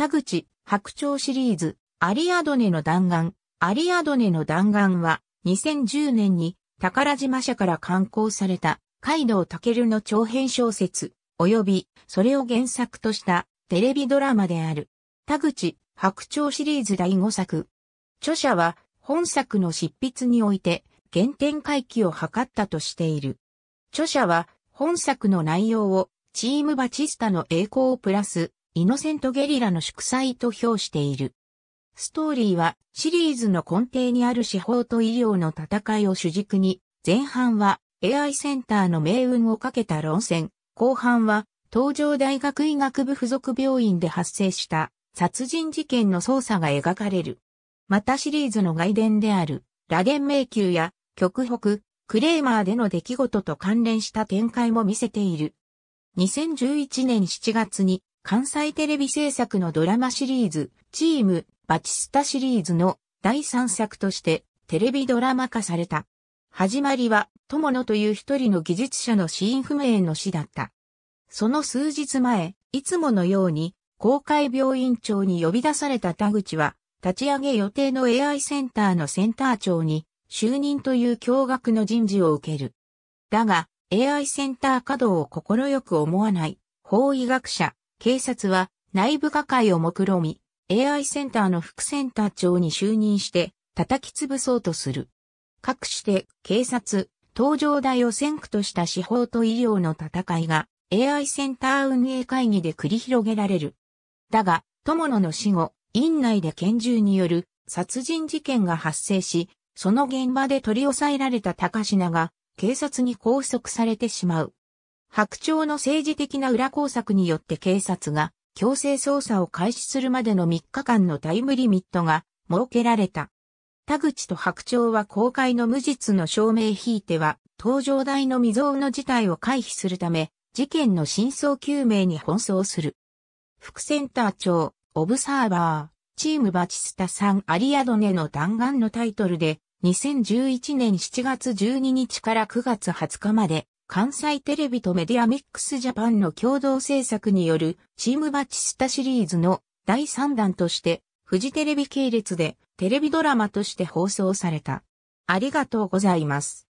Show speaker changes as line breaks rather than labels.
田口、白鳥シリーズ、アリアドネの弾丸。アリアドネの弾丸は、2010年に宝島社から刊行された、海道健の長編小説、及び、それを原作としたテレビドラマである。田口、白鳥シリーズ第5作。著者は、本作の執筆において、原点回帰を図ったとしている。著者は、本作の内容を、チームバチスタの栄光をプラス、イノセントゲリラの祝祭と評している。ストーリーはシリーズの根底にある司法と医療の戦いを主軸に、前半は AI センターの命運をかけた論戦、後半は東京大学医学部附属病院で発生した殺人事件の捜査が描かれる。またシリーズの外伝であるラゲン迷宮や極北、クレーマーでの出来事と関連した展開も見せている。2011年7月に関西テレビ制作のドラマシリーズ、チーム、バチスタシリーズの第3作としてテレビドラマ化された。始まりは、友野という一人の技術者の死因不明の死だった。その数日前、いつものように、公開病院長に呼び出された田口は、立ち上げ予定の AI センターのセンター長に、就任という驚愕の人事を受ける。だが、AI センター稼働を快く思わない、法医学者、警察は内部破壊を目論み、AI センターの副センター長に就任して叩き潰そうとする。各して警察、東上大を先駆とした司法と医療の戦いが AI センター運営会議で繰り広げられる。だが、友野の死後、院内で拳銃による殺人事件が発生し、その現場で取り押さえられた高品が警察に拘束されてしまう。白鳥の政治的な裏工作によって警察が強制捜査を開始するまでの3日間のタイムリミットが設けられた。田口と白鳥は公開の無実の証明引いては、登場台の未曾有の事態を回避するため、事件の真相究明に奔走する。副センター長、オブサーバー、チームバチスタさんアリアドネの弾丸のタイトルで、2011年7月12日から9月20日まで、関西テレビとメディアミックスジャパンの共同制作によるチームバチスタシリーズの第3弾としてフジテレビ系列でテレビドラマとして放送された。ありがとうございます。